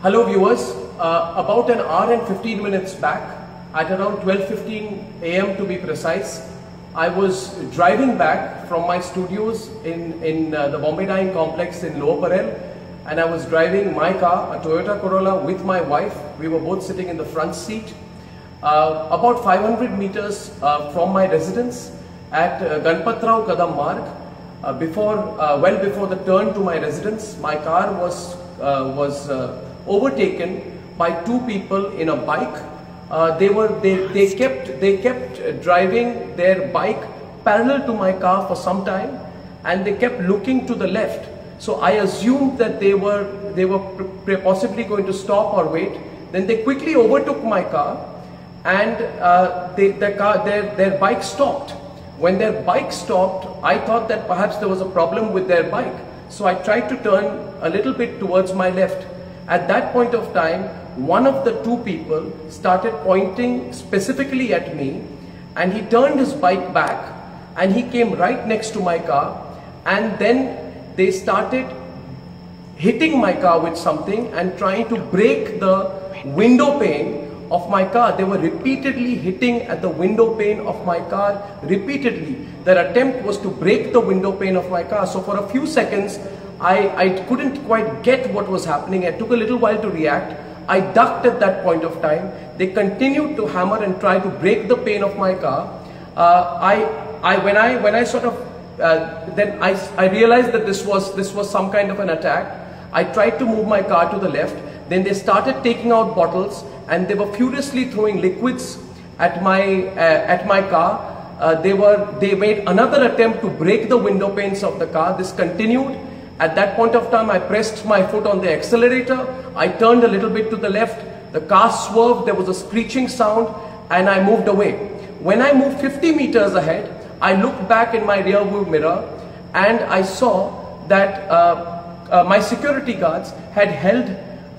Hello viewers, uh, about an hour and 15 minutes back, at around 12.15 am to be precise, I was driving back from my studios in, in uh, the Bombay Dyeing Complex in Lower Parel and I was driving my car, a Toyota Corolla with my wife. We were both sitting in the front seat. Uh, about 500 meters uh, from my residence at uh, Ganpatrao Kadam Marg, uh, before, uh, well before the turn to my residence, my car was, uh, was uh, overtaken by two people in a bike. Uh, they were they, they kept they kept driving their bike parallel to my car for some time, and they kept looking to the left. So I assumed that they were they were possibly going to stop or wait. Then they quickly overtook my car, and uh, they, their car their their bike stopped. When their bike stopped, I thought that perhaps there was a problem with their bike. So I tried to turn a little bit towards my left. At that point of time, one of the two people started pointing specifically at me and he turned his bike back and he came right next to my car and then they started hitting my car with something and trying to break the window pane of my car. They were repeatedly hitting at the window pane of my car repeatedly. Their attempt was to break the window pane of my car. So for a few seconds, I, I couldn't quite get what was happening. It took a little while to react. I ducked at that point of time. They continued to hammer and try to break the pane of my car. Uh, I, I, when I, when I sort of, uh, then I, I realized that this was, this was some kind of an attack. I tried to move my car to the left. Then they started taking out bottles and they were furiously throwing liquids at my, uh, at my car. Uh, they were, they made another attempt to break the window panes of the car. This continued. At that point of time, I pressed my foot on the accelerator. I turned a little bit to the left. The car swerved. There was a screeching sound and I moved away. When I moved 50 meters ahead, I looked back in my rear view mirror and I saw that uh, uh, my security guards had held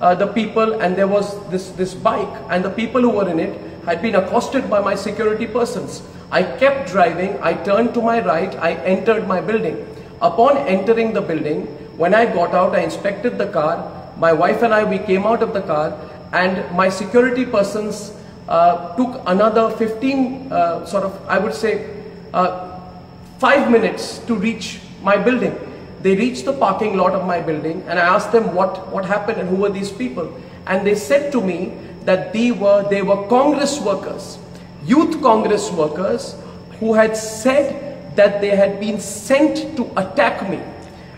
uh, the people and there was this, this bike and the people who were in it had been accosted by my security persons. I kept driving, I turned to my right, I entered my building. Upon entering the building, when I got out, I inspected the car. My wife and I, we came out of the car and my security persons uh, took another 15, uh, sort of, I would say, uh, five minutes to reach my building. They reached the parking lot of my building and I asked them what, what happened and who were these people. And they said to me that they were, they were Congress workers, youth Congress workers who had said that they had been sent to attack me.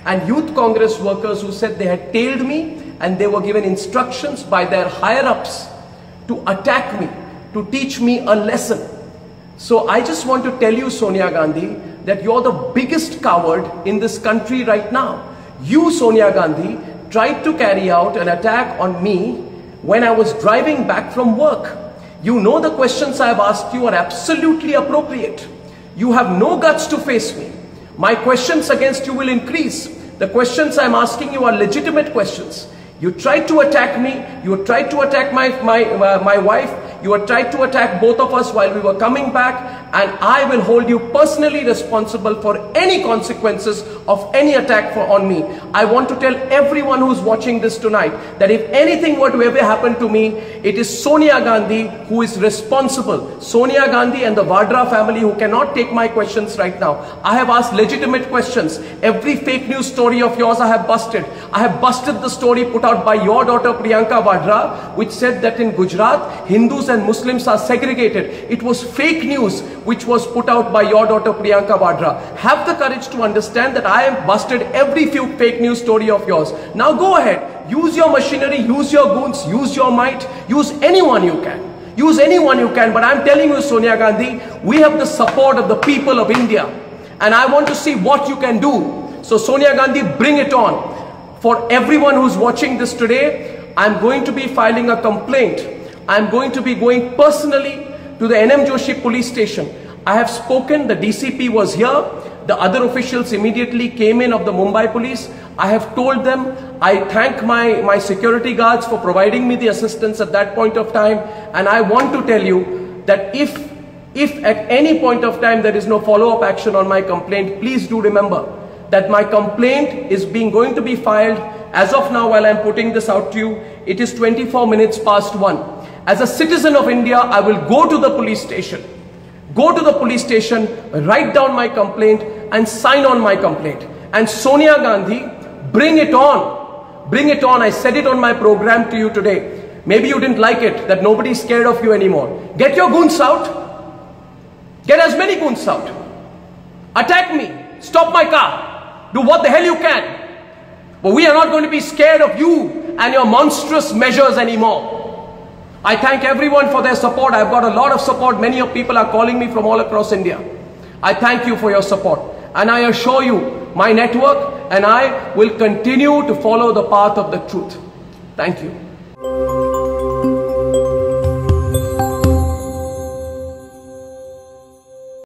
And youth Congress workers who said they had tailed me and they were given instructions by their higher ups to attack me, to teach me a lesson. So I just want to tell you, Sonia Gandhi, that you're the biggest coward in this country right now. You, Sonia Gandhi, tried to carry out an attack on me when I was driving back from work. You know the questions I have asked you are absolutely appropriate. You have no guts to face me. My questions against you will increase. The questions I'm asking you are legitimate questions. You tried to attack me. You tried to attack my, my, uh, my wife. You tried to attack both of us while we were coming back and I will hold you personally responsible for any consequences of any attack for, on me. I want to tell everyone who's watching this tonight that if anything were to ever happen to me, it is Sonia Gandhi who is responsible. Sonia Gandhi and the Vadra family who cannot take my questions right now. I have asked legitimate questions. Every fake news story of yours I have busted. I have busted the story put out by your daughter Priyanka Vadra which said that in Gujarat, Hindus and Muslims are segregated. It was fake news which was put out by your daughter Priyanka Vadra. Have the courage to understand that I have busted every few fake news story of yours. Now go ahead, use your machinery, use your goons, use your might, use anyone you can. Use anyone you can, but I'm telling you Sonia Gandhi, we have the support of the people of India. And I want to see what you can do. So Sonia Gandhi, bring it on. For everyone who's watching this today, I'm going to be filing a complaint I'm going to be going personally to the NM Joshi police station. I have spoken, the DCP was here, the other officials immediately came in of the Mumbai police. I have told them, I thank my, my security guards for providing me the assistance at that point of time. And I want to tell you that if, if at any point of time there is no follow-up action on my complaint, please do remember that my complaint is being going to be filed As of now, while I'm putting this out to you, it is 24 minutes past 1. As a citizen of India, I will go to the police station, go to the police station, write down my complaint and sign on my complaint. And Sonia Gandhi, bring it on. Bring it on. I said it on my program to you today. Maybe you didn't like it, that nobody's scared of you anymore. Get your goons out. Get as many goons out. Attack me. Stop my car. Do what the hell you can. But we are not going to be scared of you and your monstrous measures anymore. I thank everyone for their support. I've got a lot of support. Many of people are calling me from all across India. I thank you for your support. And I assure you, my network and I will continue to follow the path of the truth. Thank you.